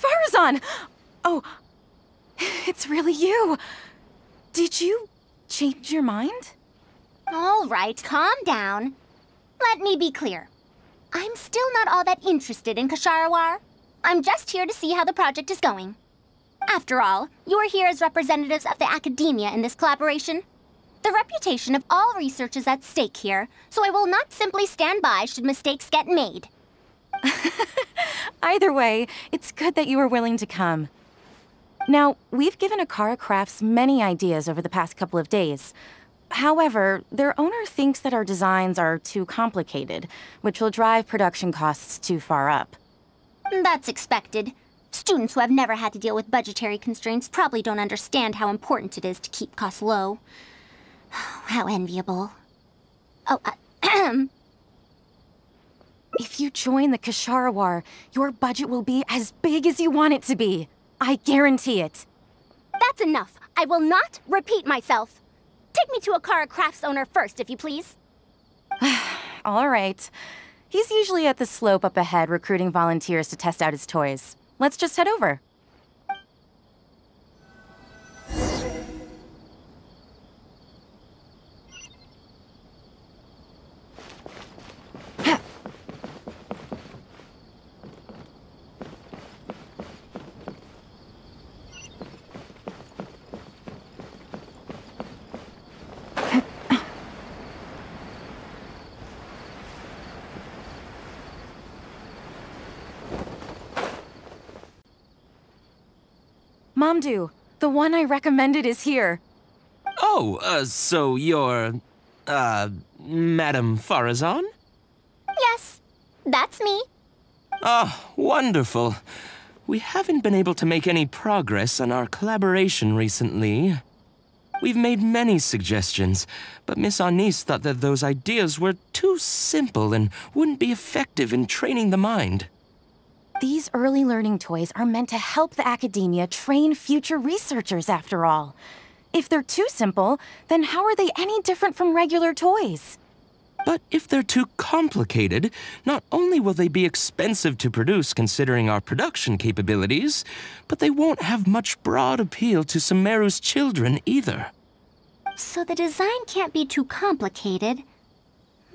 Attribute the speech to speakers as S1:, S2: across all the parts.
S1: Faruzan! Oh, it's really you. Did you change your mind?
S2: All right, calm down. Let me be clear. I'm still not all that interested in Kshahrewar. I'm just here to see how the project is going. After all, you're here as representatives of the academia in this collaboration. The reputation of all research is at stake here, so I will not simply stand by should mistakes get made.
S1: Either way, it's good that you were willing to come. Now, we've given Akara Crafts many ideas over the past couple of days. However, their owner thinks that our designs are too complicated, which will drive production costs too far up.
S2: That's expected. Students who have never had to deal with budgetary constraints probably don't understand how important it is to keep costs low. How enviable. Oh, uh,
S1: If you join the Kshahrewar, your budget will be as big as you want it to be. I guarantee it.
S2: That's enough. I will not repeat myself. Take me to a Akara Crafts owner first, if you please.
S1: All right. He's usually at the slope up ahead recruiting volunteers to test out his toys. Let's just head over. Mamdu, the one I recommended is here.
S3: Oh, uh, so you're, uh, Madame Faruzan?
S2: Yes, that's me.
S3: Ah, wonderful. We haven't been able to make any progress on our collaboration recently. We've made many suggestions, but Miss Anis thought that those ideas were too simple and wouldn't be effective in training the mind.
S1: These early learning toys are meant to help the academia train future researchers, after all. If they're too simple, then how are they any different from regular toys?
S3: But if they're too complicated, not only will they be expensive to produce considering our production capabilities, but they won't have much broad appeal to Sumeru's children either.
S2: So the design can't be too complicated,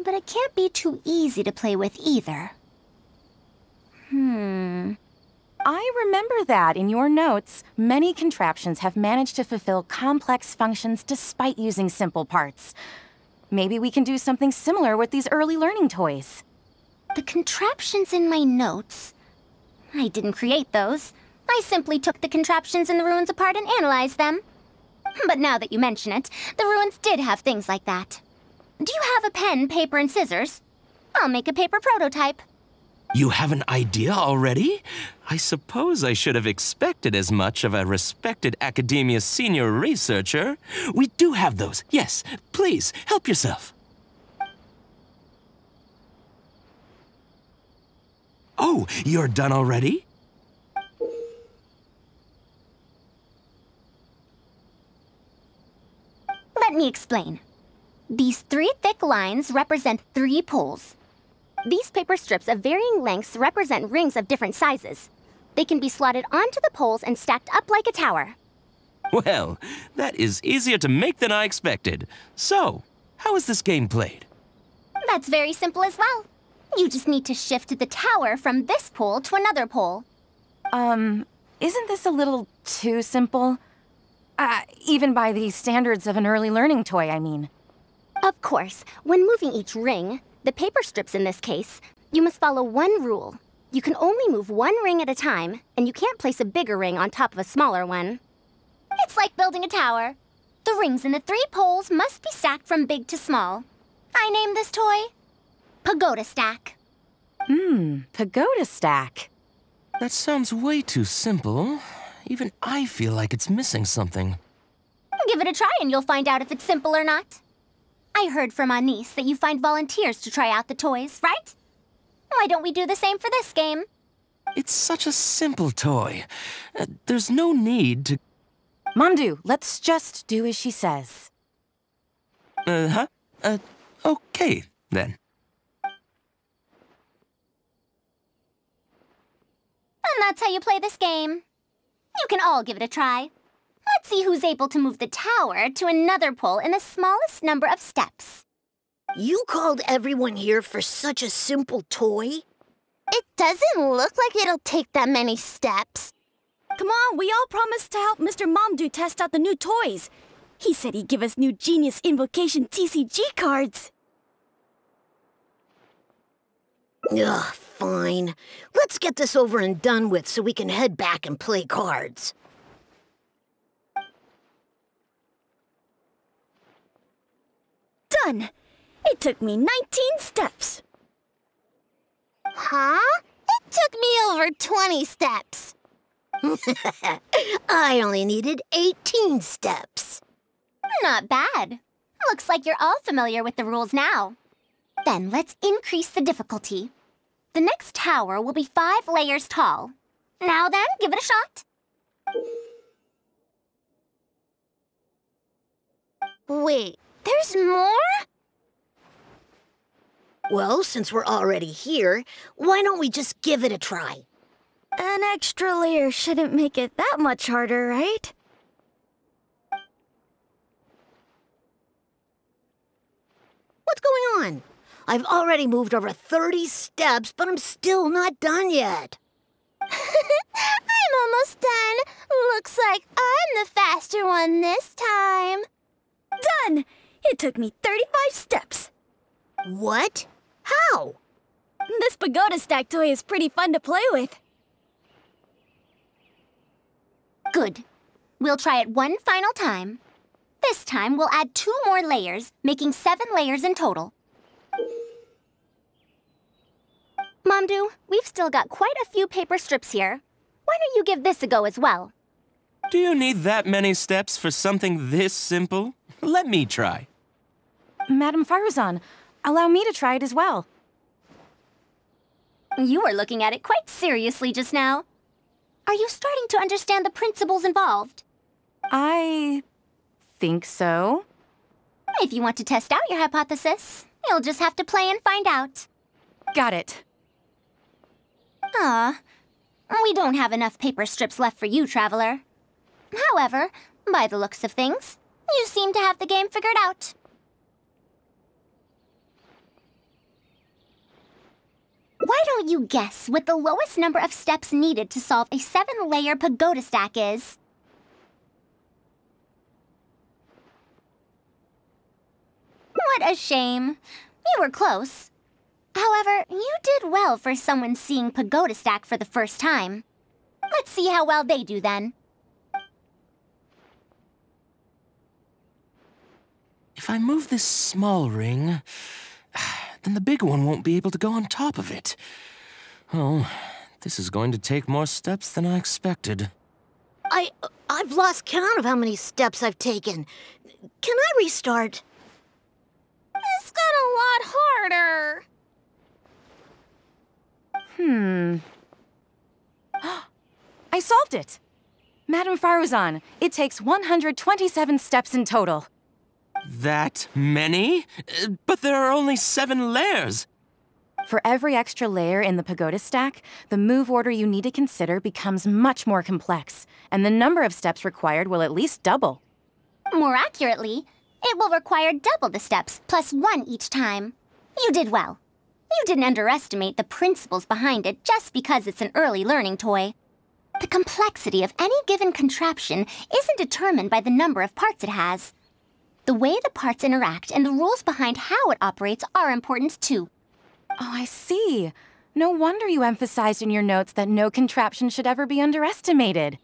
S2: but it can't be too easy to play with either. Hmm.
S1: I remember that in your notes, many contraptions have managed to fulfill complex functions despite using simple parts. Maybe we can do something similar with these early learning toys.
S2: The contraptions in my notes. I didn't create those. I simply took the contraptions in the ruins apart and analyzed them. But now that you mention it, the ruins did have things like that. Do you have a pen, paper, and scissors? I'll make a paper prototype.
S3: You have an idea already? I suppose I should have expected as much of a respected academia senior researcher. We do have those. Yes, please, help yourself. Oh, you're done already?
S2: Let me explain. These three thick lines represent three poles. These paper strips of varying lengths represent rings of different sizes. They can be slotted onto the poles and stacked up like a tower.
S3: Well, that is easier to make than I expected. So, how is this game played?
S2: That's very simple as well. You just need to shift the tower from this pole to another pole.
S1: Um, isn't this a little too simple? Uh, even by the standards of an early learning toy, I mean.
S2: Of course, when moving each ring, the paper strips in this case, you must follow one rule. You can only move one ring at a time, and you can't place a bigger ring on top of a smaller one. It's like building a tower. The rings in the three poles must be stacked from big to small. I name this toy Pagoda Stack.
S1: Hmm, pagoda stack.
S3: That sounds way too simple. even I feel like it's missing something.
S2: Give it a try and you'll find out if it's simple or not. I heard from Anise that you find volunteers to try out the toys, right? Why don't we do the same for this game?
S3: It's such a simple toy. Uh, there's no need to...
S1: Mandu, let's just do as she says.
S3: Uh-huh. Uh, okay, then.
S2: And that's how you play this game. You can all give it a try. Let's see who's able to move the tower to another pole in the smallest number of steps.
S4: You called everyone here for such a simple toy?
S2: It doesn't look like it'll take that many steps.
S5: Come on, we all promised to help Mr. Mamdu test out the new toys. He said he'd give us new Genius Invocation TCG cards.
S4: Ugh, fine. Let's get this over and done with so we can head back and play cards.
S5: Done! It took me 19 steps.
S2: Huh? It took me over 20 steps.
S4: I only needed 18 steps.
S2: Not bad. Looks like you're all familiar with the rules now. Then let's increase the difficulty. The next tower will be five layers tall. Now then, give it a shot. Wait, there's more?
S4: Well, since we're already here, why don't we just give it a try?
S5: An extra layer shouldn't make it that much harder, right?
S4: What's going on? I've already moved over 30 steps, but I'm still not done yet.
S2: I'm almost done. Looks like I'm the faster one this time.
S5: Done! It took me 35 steps.
S4: What? How?
S5: This pagoda stack toy is pretty fun to play with.
S2: Good. We'll try it one final time. This time, we'll add two more layers, making seven layers in total. Mamdu, we've still got quite a few paper strips here. Why don't you give this a go as well?
S3: Do you need that many steps for something this simple? Let me try.
S1: Madam Faruzan, allow me to try it as well.
S2: You were looking at it quite seriously just now. Are you starting to understand the principles involved?
S1: I think so.
S2: If you want to test out your hypothesis, you'll just have to play and find out.
S1: Got it.
S2: Ah, we don't have enough paper strips left for you, Traveler. However, by the looks of things, you seem to have the game figured out. Why don't you guess what the lowest number of steps needed to solve a seven-layer pagoda stack is? What a shame. You were close. However, you did well for someone seeing pagoda stack for the first time. Let's see how well they do then.
S3: If I move this small ring, then the big one won't be able to go on top of it. Oh, this is going to take more steps than I expected.
S4: I... I've lost count of how many steps I've taken. Can I restart?
S2: This got a lot harder.
S1: Hmm. I solved it! Madam Faruzan, it takes 127 steps in total.
S3: That many? Uh, But there are only seven layers.
S1: For every extra layer in the pagoda stack, the move order you need to consider becomes much more complex, and the number of steps required will at least double.
S2: More accurately, it will require double the steps, plus one each time. You did well. You didn't underestimate the principles behind it just because it's an early learning toy. The complexity of any given contraption isn't determined by the number of parts it has. The way the parts interact and the rules behind how it operates are important too.
S1: Oh, I see. No wonder you emphasized in your notes that no contraption should ever be underestimated.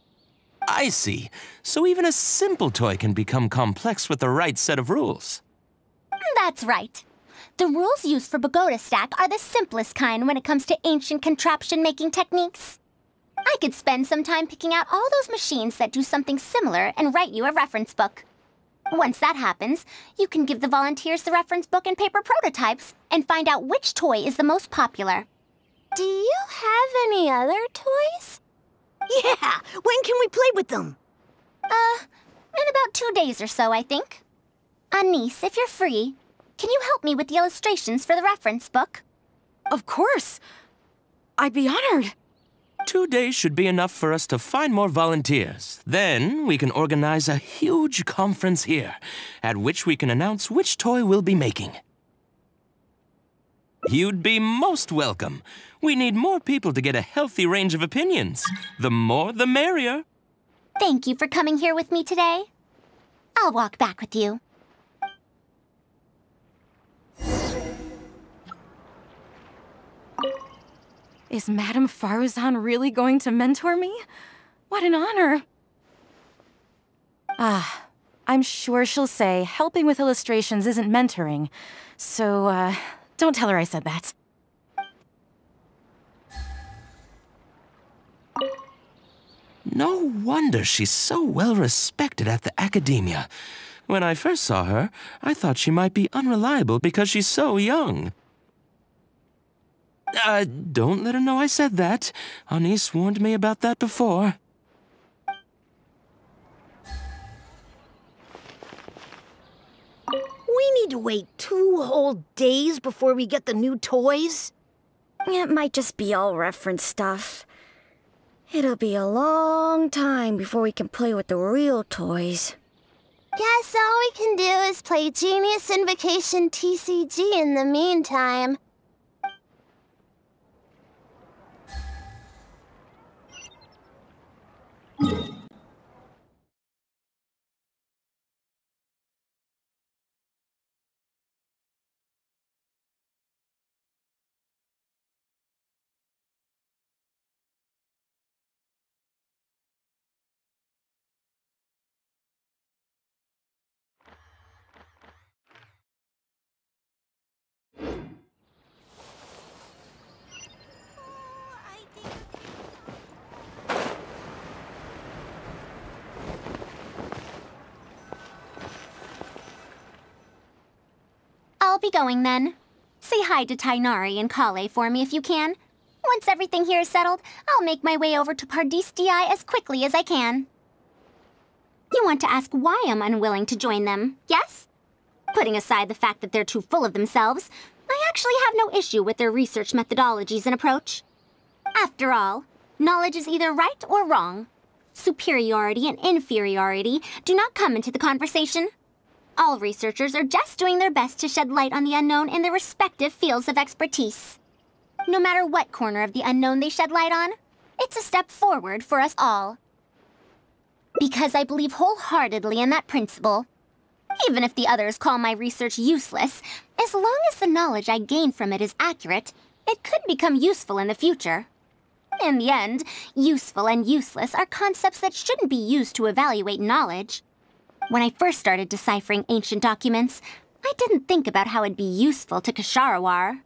S3: I see. So even a simple toy can become complex with the right set of rules.
S2: That's right. The rules used for Pagoda Stack are the simplest kind when it comes to ancient contraption making techniques. I could spend some time picking out all those machines that do something similar and write you a reference book. Once that happens, you can give the volunteers the reference book and paper prototypes and find out which toy is the most popular.
S6: Do you have any other toys?
S4: Yeah, when can we play with them?
S2: Uh, in about two days or so, I think. Anise, if you're free, can you help me with the illustrations for the reference book?
S1: Of course. I'd be honored.
S3: Two days should be enough for us to find more volunteers. Then we can organize a huge conference here, at which we can announce which toy we'll be making. You'd be most welcome. We need more people to get a healthy range of opinions. The more, the merrier.
S2: Thank you for coming here with me today. I'll walk back with you.
S1: Is Madame Faruzan really going to mentor me? What an honor. Ah, I'm sure she'll say helping with illustrations isn't mentoring. So, uh, don't tell her I said that.
S3: No wonder she's so well respected at the academia. When I first saw her, I thought she might be unreliable because she's so young. Uh, don't let her know I said that. Anise warned me about that before.
S4: We need to wait two whole days before we get the new toys?
S5: It might just be all reference stuff. It'll be a long time before we can play with the real toys.
S6: Guess all we can do is play Genius Invocation TCG in the meantime.
S2: Be going then. Say hi to Tighnari and Collei for me if you can. Once everything here is settled, I'll make my way over to Pardis Dhyai as quickly as I can. You want to ask why I'm unwilling to join them, yes? Putting aside the fact that they're too full of themselves, I actually have no issue with their research methodologies and approach. After all, knowledge is either right or wrong. Superiority and inferiority do not come into the conversation. All researchers are just doing their best to shed light on the unknown in their respective fields of expertise. No matter what corner of the unknown they shed light on, it's a step forward for us all. Because I believe wholeheartedly in that principle. Even if the others call my research useless, as long as the knowledge I gain from it is accurate, it could become useful in the future. In the end, useful and useless are concepts that shouldn't be used to evaluate knowledge. When I first started deciphering ancient documents, I didn't think about how it'd be useful to Kshahrewar.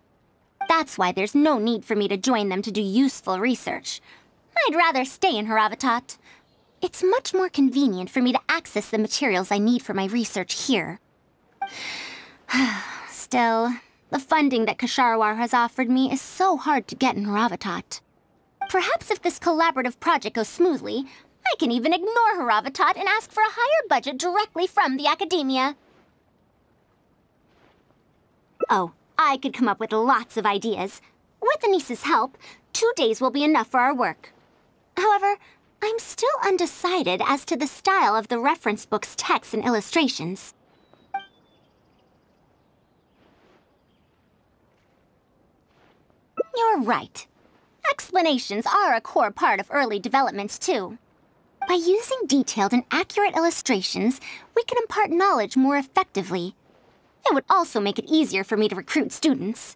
S2: That's why there's no need for me to join them to do useful research. I'd rather stay in Haravatat. It's much more convenient for me to access the materials I need for my research here. Still, the funding that Kshahrewar has offered me is so hard to get in Haravatat. Perhaps if this collaborative project goes smoothly, I can even ignore Haravatat and ask for a higher budget directly from the academia. Oh, I could come up with lots of ideas. With Anise's help, two days will be enough for our work. However, I'm still undecided as to the style of the reference book's text and illustrations. You're right. Explanations are a core part of early developments, too. By using detailed and accurate illustrations, we can impart knowledge more effectively. It would also make it easier for me to recruit students.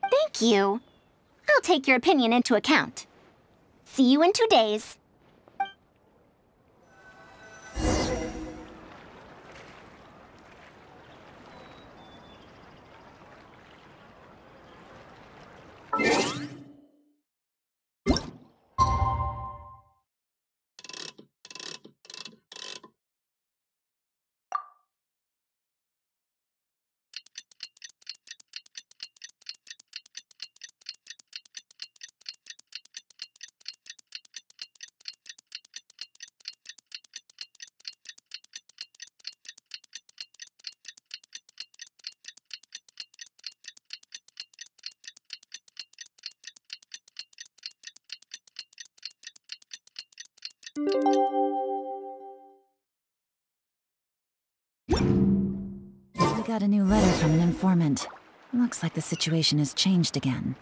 S2: Thank you. I'll take your opinion into account. See you in two days.
S7: We got a new letter from an informant. Looks like the situation has changed again.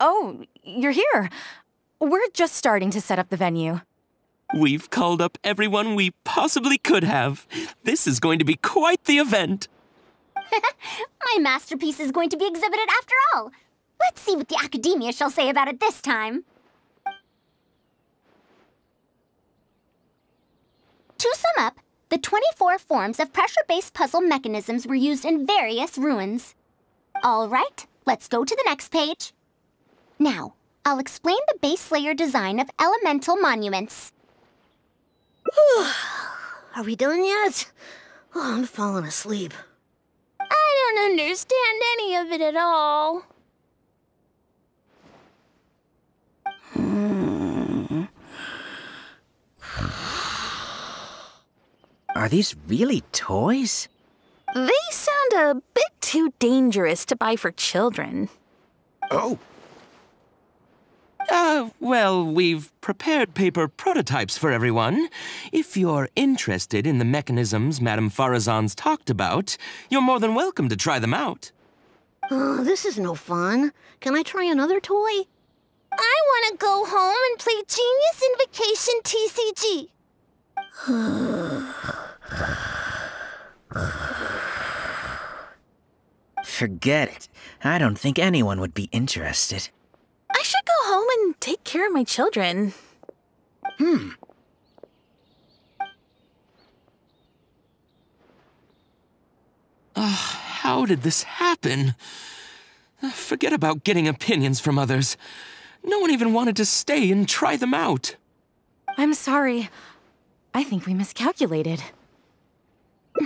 S1: Oh, you're here. We're just starting to set up the venue.
S3: We've called up everyone we possibly could have. This is going to be quite the event.
S2: My masterpiece is going to be exhibited after all. Let's see what the Academia shall say about it this time. To sum up, the 24 forms of pressure-based puzzle mechanisms were used in various ruins. All right, let's go to the next page. Now, I'll explain the base layer design of elemental monuments.
S4: Are we done yet? Oh, I'm falling asleep.
S6: I don't understand any of it at all.
S8: Are these really toys?
S9: They sound a bit too dangerous to buy for children.
S10: Oh,
S3: Uh, well, we've prepared paper prototypes for everyone. If you're interested in the mechanisms Madame Faruzan's talked about, you're more than welcome to try them out.
S4: Oh, this is no fun. Can I try another toy?
S6: I want to go home and play Genius Invocation TCG.
S8: Forget it. I don't think anyone would be interested.
S9: I should go home and take care of my children. Hmm.
S3: Uh, how did this happen? Uh, Forget about getting opinions from others. No one even wanted to stay and try them out.
S1: I'm sorry. I think we miscalculated.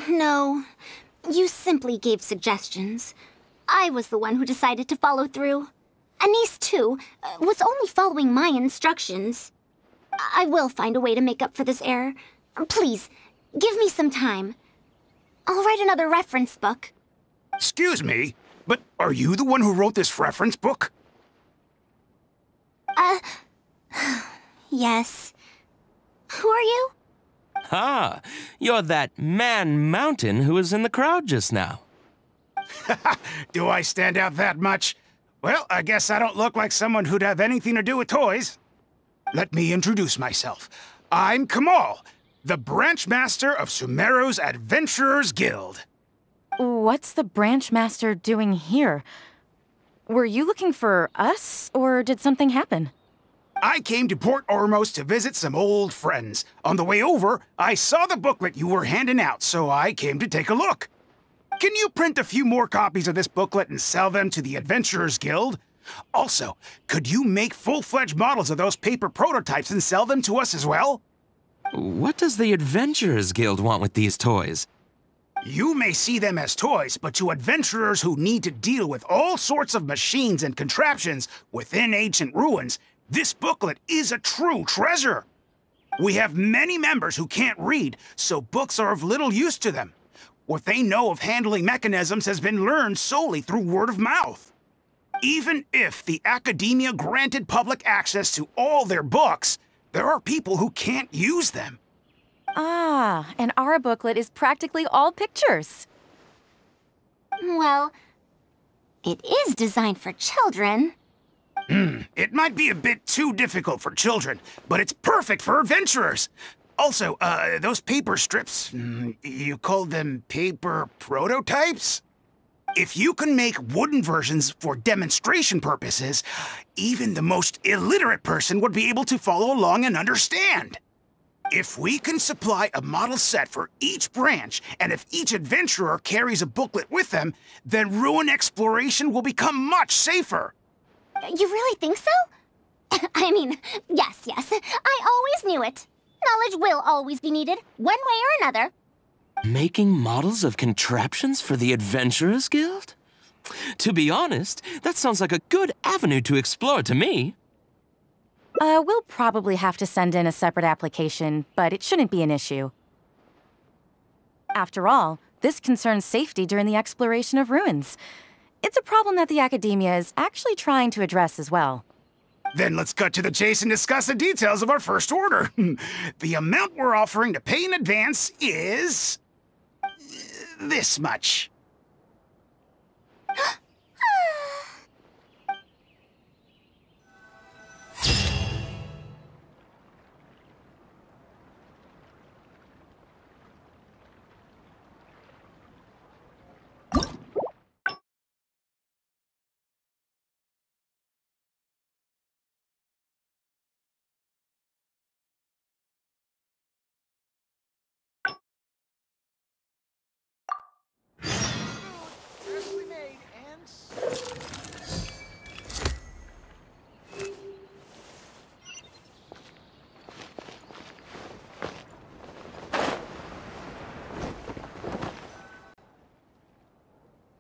S2: No, you simply gave suggestions. I was the one who decided to follow through. Anise, too, uh, was only following my instructions. I will find a way to make up for this error. Please, give me some time. I'll write another reference book.
S10: excuse me, but are you the one who wrote this reference book?
S2: Uh, yes. Who are you?
S3: Ah, you're that man mountain who was in the crowd just now.
S10: Do I stand out that much? Well, I guess I don't look like someone who'd have anything to do with toys. Let me introduce myself. I'm Kamal, the branch master of Sumeru's Adventurers Guild.
S1: What's the branch master doing here? Were you looking for us, or did something happen?
S10: I came to Port Ormos to visit some old friends. On the way over, I saw the booklet you were handing out, so I came to take a look. Can you print a few more copies of this booklet and sell them to the Adventurers Guild? Also, could you make full-fledged models of those paper prototypes and sell them to us as well?
S3: What does the Adventurers Guild want with these toys?
S10: You may see them as toys, but to adventurers who need to deal with all sorts of machines and contraptions within ancient ruins, this booklet is a true treasure. We have many members who can't read, so books are of little use to them. What they know of handling mechanisms has been learned solely through word of mouth. Even if the academia granted public access to all their books, there are people who can't use them.
S1: Ah, and our booklet is practically all pictures.
S2: Well, it is designed for children.
S10: Hmm, It might be a bit too difficult for children, but it's perfect for adventurers. Also, uh, those paper strips, you called them paper prototypes? If you can make wooden versions for demonstration purposes, even the most illiterate person would be able to follow along and understand. If we can supply a model set for each branch, and if each adventurer carries a booklet with them, then ruin exploration will become much safer.
S2: You really think so? I mean, yes, yes. I always knew it. Knowledge will always be needed, one way or another.
S3: Making models of contraptions for the Adventurers Guild? To be honest, that sounds like a good avenue to explore to me.
S1: Uh, we'll probably have to send in a separate application, but it shouldn't be an issue. After all, this concerns safety during the exploration of ruins. It's a problem that the Academia is actually trying to address as well.
S10: Then let's cut to the chase and discuss the details of our first order. the amount we're offering to pay in advance is... this much.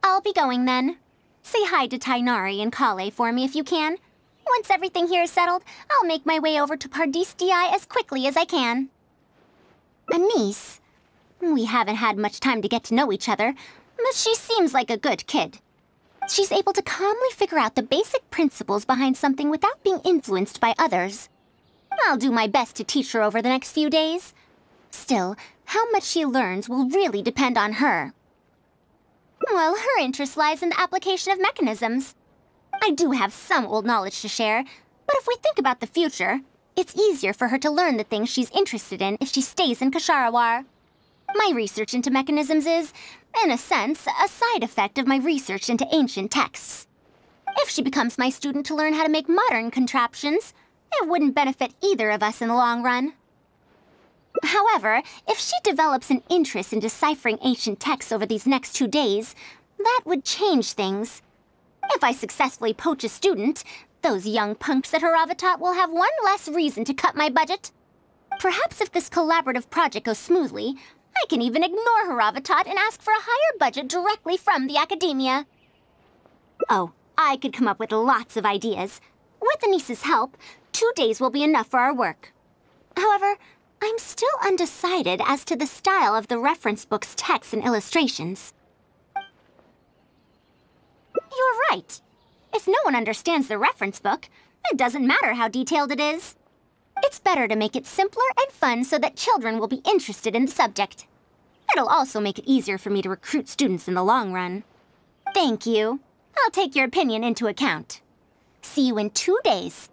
S2: I'll be going then. Say hi to Tighnari and Collei for me if you can. Once everything here is settled, I'll make my way over to Pardis Dhyai as quickly as I can. Anise? We haven't had much time to get to know each other, but she seems like a good kid. She's able to calmly figure out the basic principles behind something without being influenced by others. I'll do my best to teach her over the next few days. Still, how much she learns will really depend on her. Well, her interest lies in the application of mechanisms. I do have some old knowledge to share, but if we think about the future, it's easier for her to learn the things she's interested in if she stays in Kshahrewar. My research into mechanisms is, in a sense, a side effect of my research into ancient texts. If she becomes my student to learn how to make modern contraptions, it wouldn't benefit either of us in the long run. However, if she develops an interest in deciphering ancient texts over these next two days, that would change things. If I successfully poach a student, those young punks at Haravatat will have one less reason to cut my budget. Perhaps if this collaborative project goes smoothly, I can even ignore Haravatat and ask for a higher budget directly from the Academia. Oh, I could come up with lots of ideas. With Anise's help, two days will be enough for our work. However, I'm still undecided as to the style of the reference book's text and illustrations. You're right. If no one understands the reference book, it doesn't matter how detailed it is. It's better to make it simpler and fun so that children will be interested in the subject. It'll also make it easier for me to recruit students in the long run. Thank you. I'll take your opinion into account. See you in two days.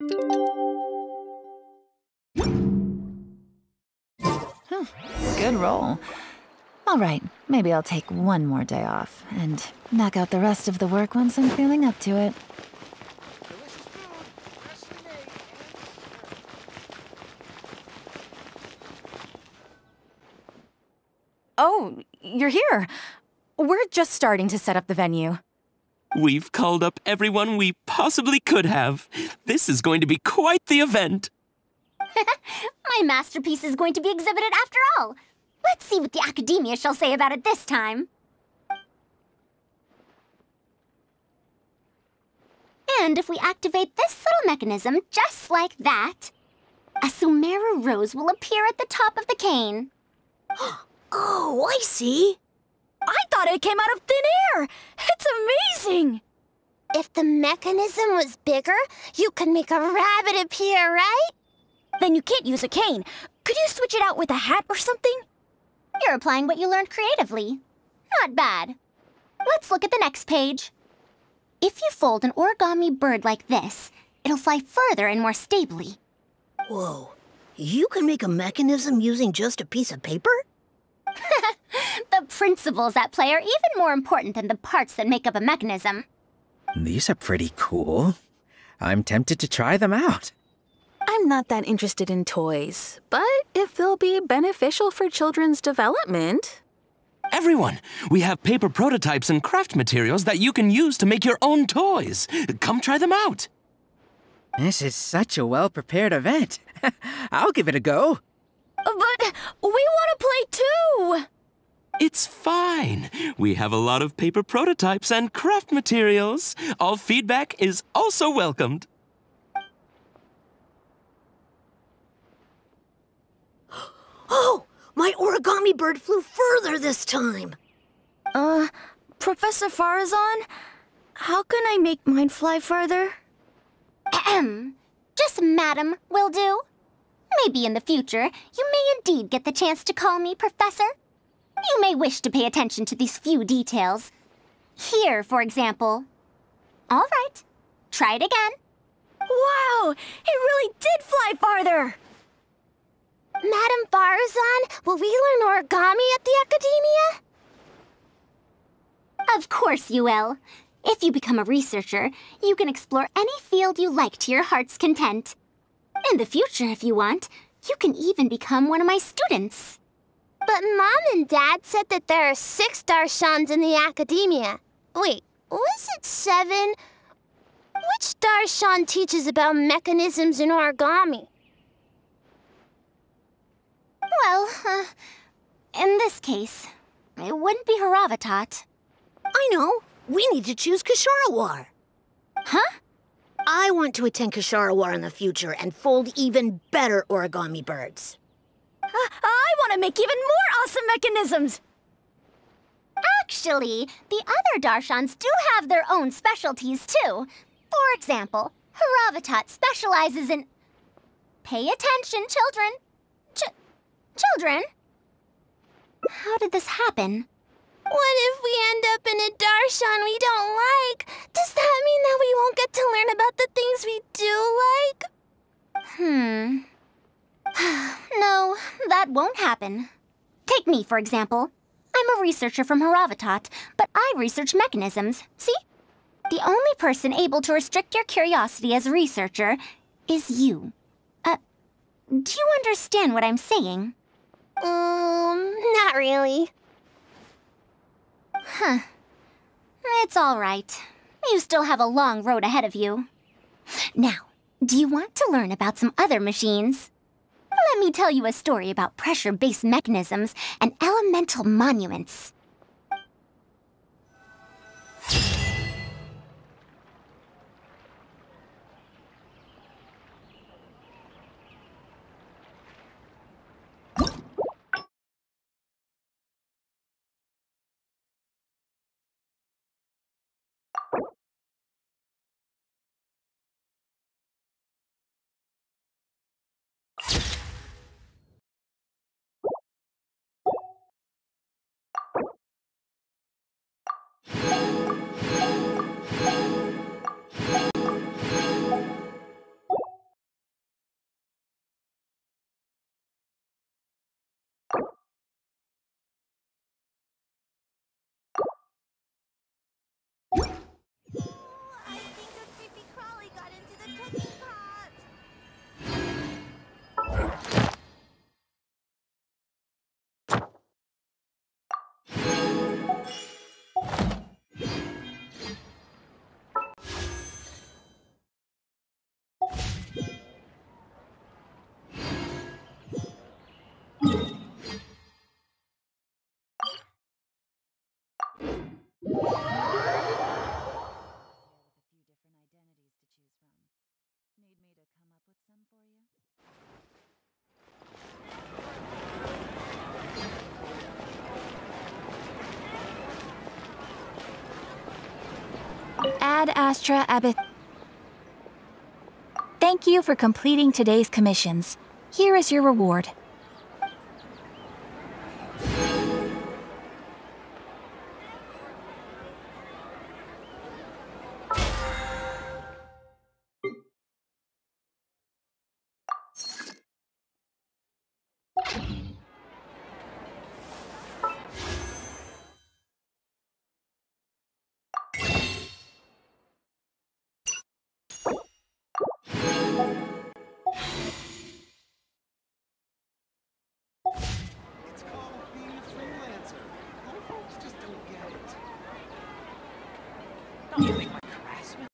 S7: Good roll. All right, maybe I'll take one more day off and knock out the rest of the work once I'm feeling up to it.
S1: Oh, you're here. We're just starting to set up the venue.
S3: We've called up everyone we possibly could have. This is going to be quite the event.
S2: My masterpiece is going to be exhibited after all. Let's see what the Academia shall say about it this time. And if we activate this little mechanism just like that, a Sumeru rose will appear at the top of the cane.
S4: oh, I see.
S5: I thought it came out of thin air. It's amazing.
S6: If the mechanism was bigger, you could make a rabbit appear, right?
S5: Then you can't use a cane. Could you switch it out with a hat or something?
S2: You're applying what you learned creatively. Not bad. Let's look at the next page. If you fold an origami bird like this, it'll fly further and more stably.
S4: Whoa. You can make a mechanism using just a piece of paper?
S2: the principles at play are even more important than the parts that make up a mechanism.
S8: These are pretty cool. I'm tempted to try them out.
S9: I'm not that interested in toys, but if they'll be beneficial for children's development.
S3: Everyone, we have paper prototypes and craft materials that you can use to make your own toys. Come try them out.
S8: This is such a well prepared event. I'll give it a go.
S5: But we want to play too!
S3: It's fine. We have a lot of paper prototypes and craft materials. All feedback is also welcomed.
S4: Oh, my origami bird flew further this time.
S5: Uh, Professor Faruzan, how can I make mine fly further?
S2: Ahem. Just madam will do. Maybe in the future, you may indeed get the chance to call me Professor. You may wish to pay attention to these few details. Here, for example. All right. Try it again.
S5: Wow! It really did fly farther!
S6: Madam Faruzan, will we learn origami at the Academia?
S2: Of course you will. If you become a researcher, you can explore any field you like to your heart's content. In the future, if you want, you can even become one of my students.
S6: But Mom and Dad said that there are six Darshans in the Academia. Wait, was it seven? Which Darshan teaches about mechanisms in origami?
S2: Well, uh, in this case, it wouldn't be Haravatat.
S4: I know. We need to choose Kshahrewar.
S2: Huh?
S4: I want to attend Kshahrewar in the future and fold even better origami birds.
S5: Uh, I want to make even more awesome mechanisms!
S2: Actually, the other Darshans do have their own specialties, too. For example, Haravatat specializes in... Pay attention, children. Ch children? How did this happen?
S6: What if we end up in a Darshan we don't like? Does that mean that we won't get to learn about the things we do like?
S2: Hmm. no, that won't happen. Take me, for example. I'm a researcher from Haravatat, but I research mechanisms, see? The only person able to restrict your curiosity as a researcher is you. Uh, do you understand what I'm saying?
S6: Um, not really.
S2: Huh. It's all right. You still have a long road ahead of you. Now, do you want to learn about some other machines? Let me tell you a story about pressure-based mechanisms and elemental monuments.
S7: Ad Astra Abyssosque. Thank you for completing today's commissions. Here is your reward.